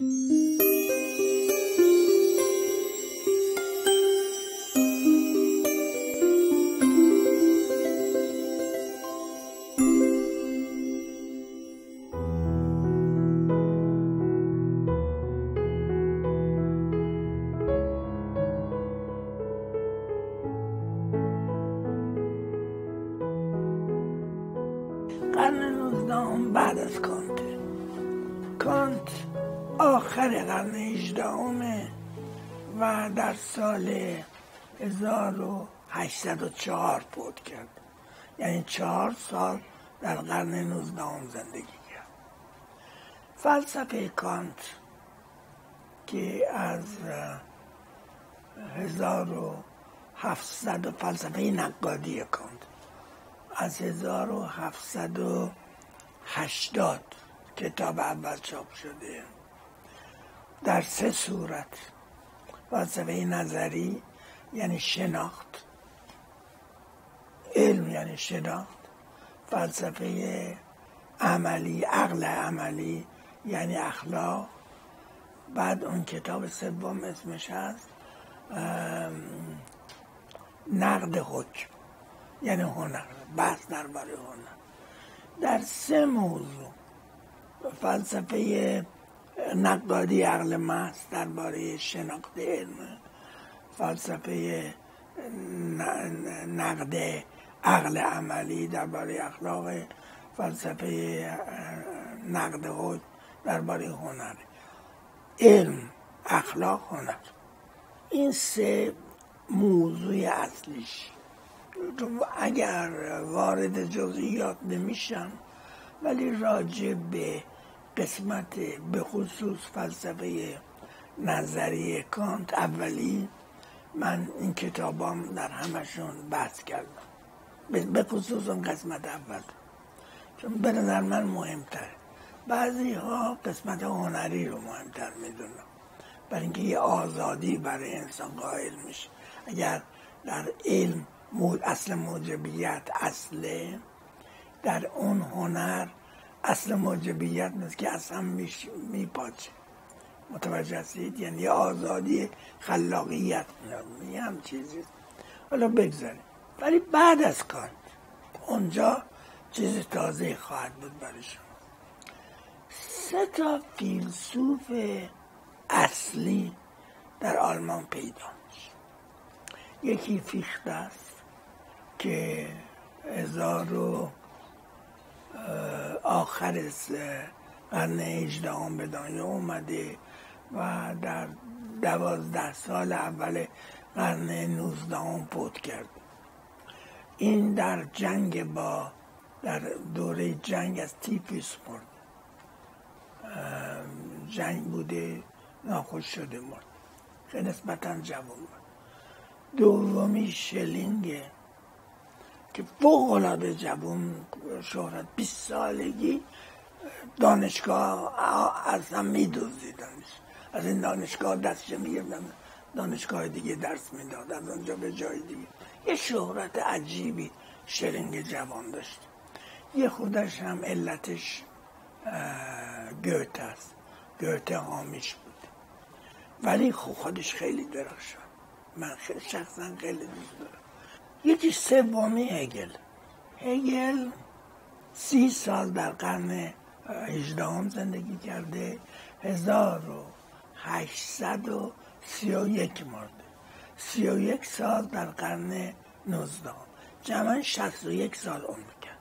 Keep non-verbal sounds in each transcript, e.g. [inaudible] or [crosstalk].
قرن قرن هجدهمه و در سال 1804 پود کرد. یعنی چهار سال در قرن نوزدهم زندگی کرد. فلسفه کانت که از 1700 فلسفه نقادی کانت از 1780 کتاب اول چاپ شده. در سه صورت. فلسفه نظری یعنی شناخت. علم یعنی شناخت. فلسفه عملی عقل عملی یعنی اخلاق. بعد اون کتاب سوم اسمش هست نقد حکم. یعنی هنر بحث درباره هنر. در سه موضوع فلسفه نقادی عقل محض درباره شناخت علم فلسفه نقد عقل عملی درباره اخلاق فلسفه نقد حکم درباره هنر. علم اخلاق هنر. این سه موضوع اصلیش. اگر وارد جزئیات نمیشم ولی راجع به قسمت به خصوص فلسفه نظری کانت اولی من این کتابام در همشون بحث کردم. به خصوص اون قسمت اول. چون به نظر من مهمتره. بعضی ها قسمت هنری رو مهمتر می‌دونم برای اینکه یه آزادی برای انسان قائل میشه. اگر در علم اصل موجبیت اصله در اون هنر اصل موجبیت نیست که اصلا میپاچه. متوجه هستید؟ یعنی آزادی خلاقیت. یه هم چیزی. حالا بگذاریم. ولی بعد از کانت اونجا چیز تازه خواهد بود برای شما. سه تا فیلسوف اصلی در آلمان پیدا میشه. یکی فیخته است که هزار و آخر قرن هجدهم به دنیا اومده و در دوازده سال اول قرن نوزدهم پود کرد. این در جنگ با در دوره جنگ از تیفیس مرد. جنگ بوده ناخوش شده مرد. نسبتا جوان بود دومی شلینگه که فوق العاده جوان شهرت 20 سالگی دانشگاه اصلا میدوزیدنش از این دانشگاه دستش میگردن دانشگاه دیگه درس می‌داد از اونجا به جای دیگه. یه شهرت عجیبی شرنگ جوان داشت. یه خودش هم علتش گوته است. گوته حامیش بود. ولی خودش خیلی درخشان. من شخصا خیلی دوست دارم. یکی سومی هگل. هگل سی سال در قرن هجدهم زندگی کرده. هزار و هشتصد و سی و یک مرده. سی و یک سال در قرن نوزدهم. جمعا شست و یک سال عمر کرد.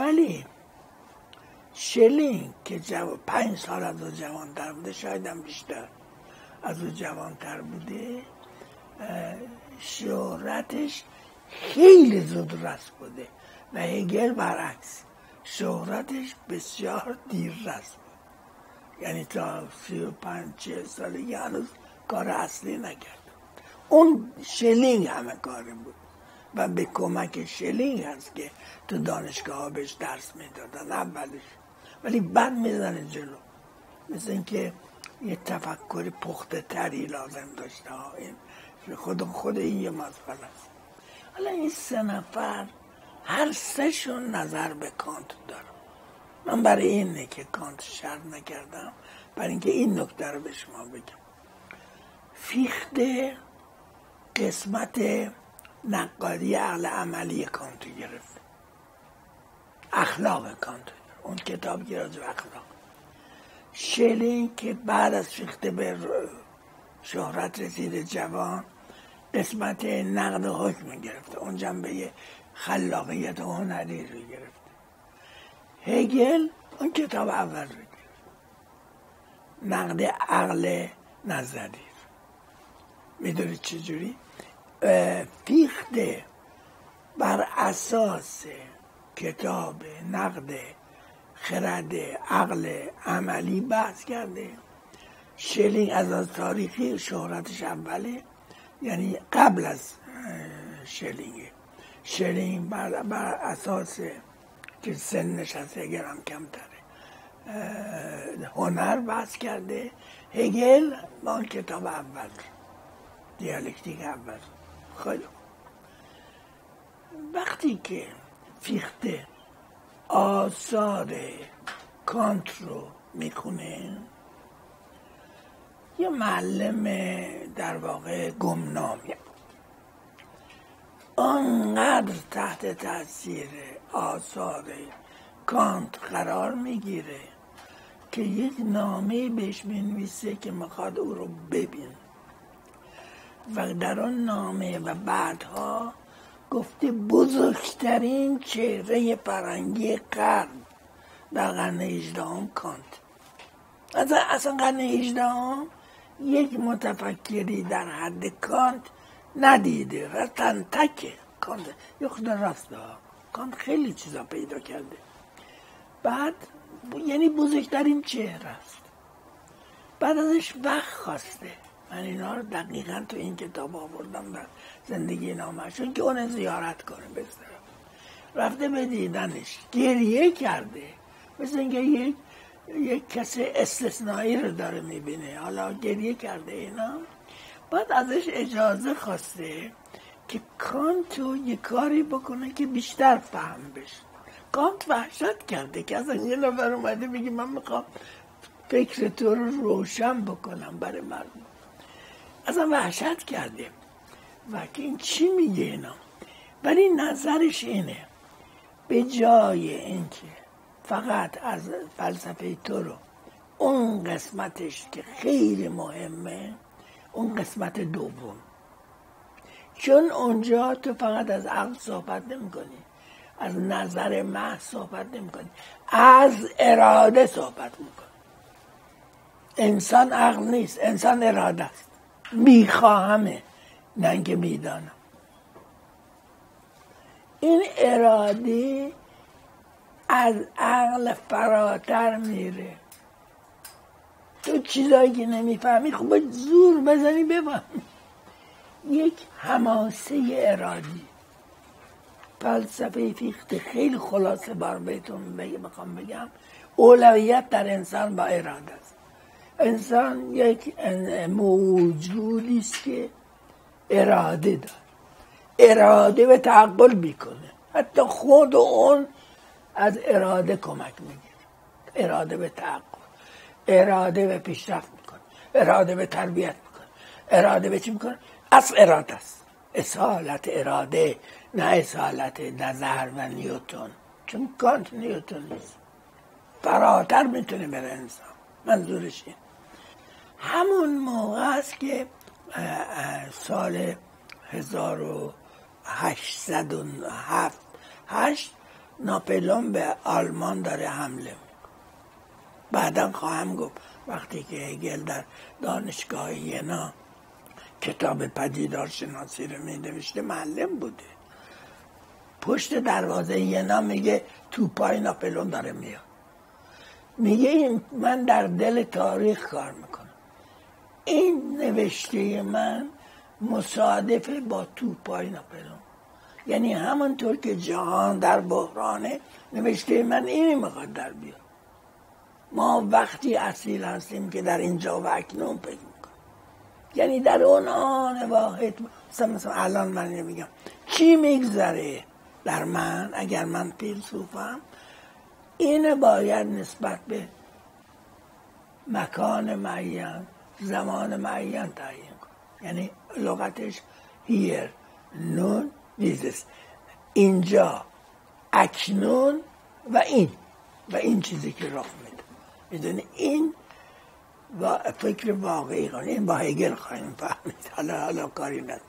ولی شلینگ که جو... پنج سال از او جوان تر بوده شاید هم بیشتر از او جوان تر بوده شهرتش خیلی زود رس بوده و هگل برعکس شهرتش بسیار دیر رس بود. یعنی تا سی و پنج چه سالگی هنوز کار اصلی نکرد. اون شلینگ همه کاره بود و به کمک شلینگ هست که تو دانشگاه ها بهش درس می‌دادن اولش. ولی بعد می‌زنه جلو. مثل اینکه یه تفکر پخته تری لازم داشته ها. این خود خود این یه مسئله است. حالا این سه نفر هر سهشون نظر به کانت دارم. من برای اینه که کانت شرط نکردم برای اینکه این نکته رو به شما بگم. فیخته قسمت نقادی عقل عملی کانتو گرفت. اخلاق کانتو اون کتاب گرفت اخلاق. شلین که بعد از فیخته به شهرت رسید جوان قسمت نقد حکم گرفته. اون جنبه خلاقیت و هنری رو گرفته. هگل اون کتاب اول رو گرفت. نقد عقل نظری می‌دونید چجوری؟ فیخته بر اساس کتاب نقد خرد عقل عملی بحث کرده. شلینگ از از تاریخی شهرتش اوله. یعنی قبل از شلینگ شلینگ بر, بر اساس که سنش از هگل هم کمتره هنر بحث کرده. هگل با کتاب اول. دیالکتیک اول. خیلی وقتی که فیخته آثار کانت رو می‌کنه یه معلم در واقع گمنامی. آنقدر تحت تاثیر آثار کانت قرار می‌گیره که یک نامه بهش می‌نویسه که می‌خواد او رو ببین و در آن نامه و بعدها گفته بزرگترین چهره فرنگی قرن در قرن هجدهم کانت. اصلا قرن هجدهم یک متفکری در حد کانت ندیده و تنتکه کانت یه خود راست کانت خیلی چیزا پیدا کرده. بعد یعنی بزرگترین چهره است. بعد ازش وقت خواسته. من اینا رو دقیقا تو این کتاب آوردم در زندگی نامه چون که اون زیارت کنه بسترم رفته به دیدنش. گریه کرده. مثل اینکه یک یک کسی استثنایی رو داره می‌بینه. حالا گریه کرده اینا. بعد ازش اجازه خواسته که کانتو یه کاری بکنه که بیشتر فهم بشه. کانت وحشت کرده که از یه نفر اومده میگه من می‌خوام فکر تو رو روشن بکنم برای مردم اصلا وحشت کرده. و که این چی میگه اینا؟ ولی نظرش اینه. به جای اینکه فقط از فلسفه تو رو. اون قسمتش که خیلی مهمه اون قسمت دوم. چون اونجا تو فقط از عقل صحبت نمی کنی از نظر محض صحبت نمی کنی از اراده صحبت می‌کنی. انسان عقل نیست انسان اراده است. میخواهمه نه اینکه می‌دانم. این اراده از عقل فراتر میره. تو چیزایی که نمی‌فهمی خب زور بزنی بفهمی. یک هماسه ارادی. فلسفه فیخته خیلی خلاصه بار بهتون بخوام بگم. اولویت در انسان با اراده است. انسان یک موجودی است که اراده داره. اراده به تعقل می‌کنه. حتی خود اون از اراده کمک می‌گیره. اراده به تعقل اراده به پیشرفت می‌کنه. اراده به تربیت می‌کنه. اراده به چی می‌کنه؟ از اراده است. اصالت اراده نه اصالت نظر و نیوتون چون کانت نیوتون نیست. فراتر می‌تونه بره انسان. منظورش این همون موقع است که سال 1807 هشت ناپلون به آلمان داره حمله بعدا خواهم گفت وقتی که هگل در دانشگاه ینا کتاب پدیدار شناسی رو می نوشته معلم بوده. پشت دروازه ینا میگه توپای ناپلون داره میاد. میگه من در دل تاریخ کار می‌کنم. این نوشته من مصادفه با توپای ناپلون. یعنی همانطور که جهان در بحرانه نوشته من اینی می‌خواد در بیاد. ما وقتی اصیل هستیم که در اینجا و اکنون می‌کنیم. یعنی در اون آن واحد مثلا, مثلا الان من نمیگم چی میگذره در من اگر من فیلسوفم؟ اینه باید نسبت به مکان معین زمان معین تعیین کن یعنی لغتش هیر نون دیزس اینجا اکنون و این و این چیزی که راه میده. می‌دونی؟ این با فکر واقعی کنه این با هگل خواهیم فهمید. حالا حالا کاری نداره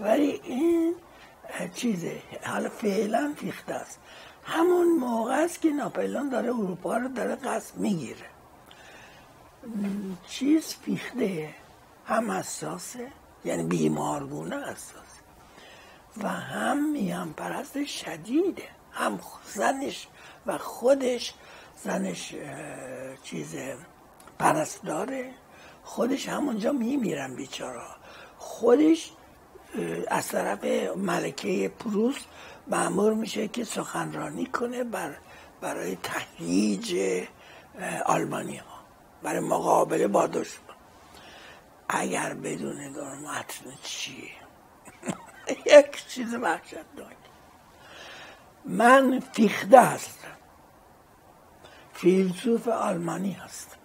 ولی این چیزه. حالا فعلا فیخته است. همون موقع است که ناپلون داره اروپا رو داره قصد می‌گیره. چیز فیخته هم حساسه یعنی بیمارگونه حساسه. و هم میان پرست شدیده. هم زنش و خودش. زنش چیز پرستداره خودش همونجا میمیرن بیچارا. خودش از طرف ملکه پروس معمور میشه که سخنرانی کنه بر برای تهییج آلمانی ها برای مقابله با دشمن. اگر بدون متن چیه؟ [laughs] یک چیز وحشتناک من فیخته هستم. فیلسوف آلمانی هستم.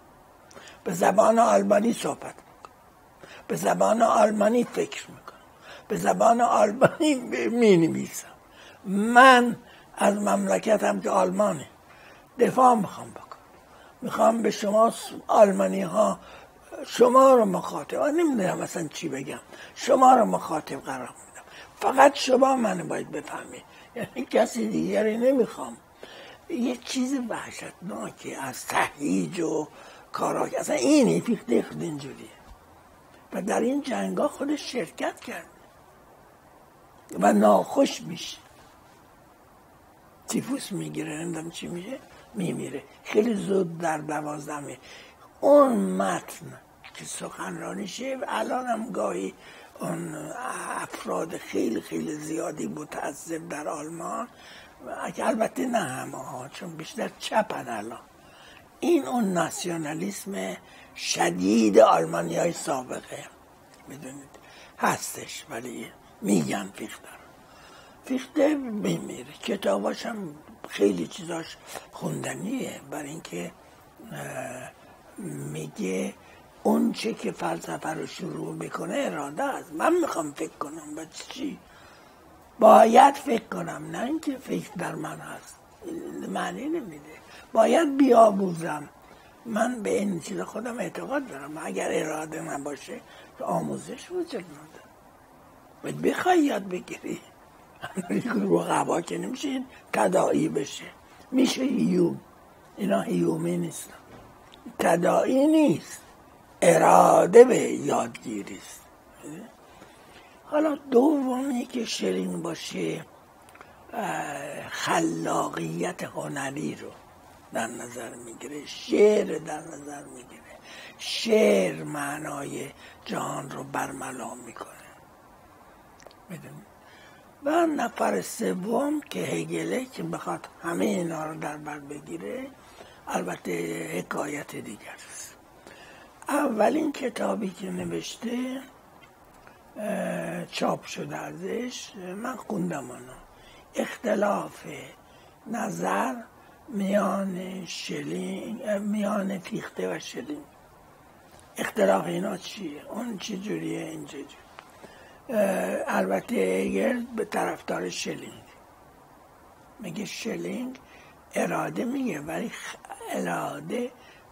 به زبان آلمانی صحبت می‌کنم. به زبان آلمانی فکر می‌کنم. به زبان آلمانی [laughs] می نویسم من از مملکتم که آلمانه دفاع می‌خوام بکنم. می‌خوام به شما آلمانی ها شما رو مخاطب نمی‌دونم مثلا چی بگم. شما رو مخاطب قرار فقط شما منو باید بفهمید. یعنی کسی دیگری نمی‌خوام. یه چیز وحشتناکی از تهییج و کارا اصلا اینی فیخته خود اینجوریه. و در این جنگ ها خودش شرکت کرد. و ناخوش میشه. تیفوس می‌گیره نمی‌دونم چی میشه میمیره. خیلی زود در دوازدهمه اون متن که سخنرانیشه الان هم گاهی اون افراد خیلی خیلی زیادی متعذب در آلمان البته نه همه ها چون بیشتر چپن الان. این اون ناسیونالیسم شدید آلمانی های سابقه. می‌دونید؟ هستش ولی میگن فیخته فیخته بمیره. کتاباش هم خیلی چیزاش خوندنیه. برای اینکه میگه اون چه که فلسفه رو شروع می‌کنه اراده است. من می‌خوام فکر کنم به چی؟ باید فکر کنم نه اینکه فکر در من هست. معنی نمیده. باید بیاموزم من به این چیز خودم اعتقاد دارم. اگر اراده من باشه آموزش وجود نداره. باید بخوای یاد بگیری. رو که نمیشه تداعی بشه. میشه هیوم اینا هیومی نیستن. تداعی نیست. اراده به یادگیری است. حالا دومی که شرین باشه خلاقیت هنری رو در نظر می‌گیره. شعر در نظر می‌گیره. شعر معنای جهان رو برملا می‌کنه. می‌دونی؟ و نفر سوم که هگله که بخواد همه اینا رو در بر بگیره البته حکایت دیگر است. اولین کتابی که نوشته چاپ شده ازش من خوندم آنو اختلاف نظر میان شلینگ میان فیخته و شلینگ اختلاف اینا چیه؟ اون چه جوریه؟ این چه البته ایگر به طرفدار شلینگ میگه شلینگ اراده میگه ولی اراده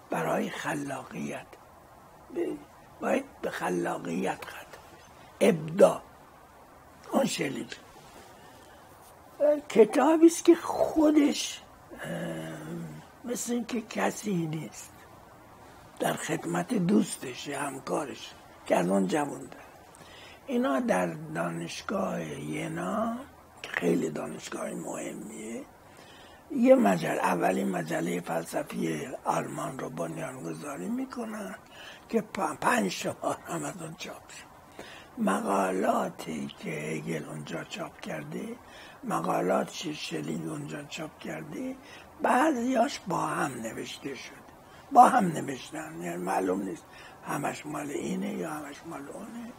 برای خلاقیت. باید به خلاقیت خد ابدا. اون شلینگ کتابی است که خودش مثل اینکه کسی نیست. در خدمت دوستش همکارش که از اون جوان اینا در دانشگاه ینا که خیلی دانشگاه مهمیه یه مجله اولین مجله فلسفی آلمان رو بنیانگذاری می‌کنن که پنج شمار هم از اون چاپ شد. مقالاتی که هگل اونجا چاپ کرده مقالات شلینگ اونجا چاپ کرده بعضیاش با هم نوشته شد. با هم نوشتن یعنی معلوم نیست همش مال اینه یا همش مال اونه.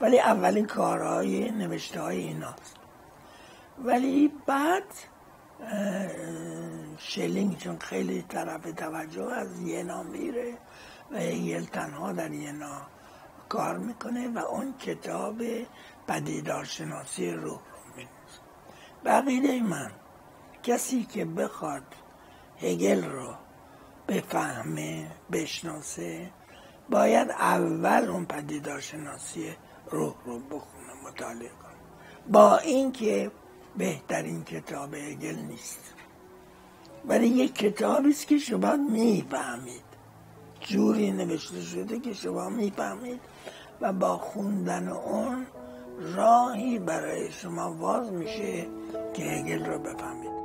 ولی اولین کارهای نوشته های ایناست. ولی بعد شلینگ چون خیلی طرف توجه از ینا میره و هگل تنها در ینا کار می‌کنه و اون کتاب پدیدارشناسی روح رو می‌نویسه. بقیده من کسی که بخواد هگل رو بفهمه بشناسه باید اول اون پدیدارشناسی روح رو بخونه مطالعه کنه. با اینکه بهترین کتاب هگل نیست. ولی یک کتابی است که شما می‌فهمید. جوری نوشته شده که شما می‌فهمید و با خوندن اون راهی برای شما واز میشه که هگل رو بفهمید.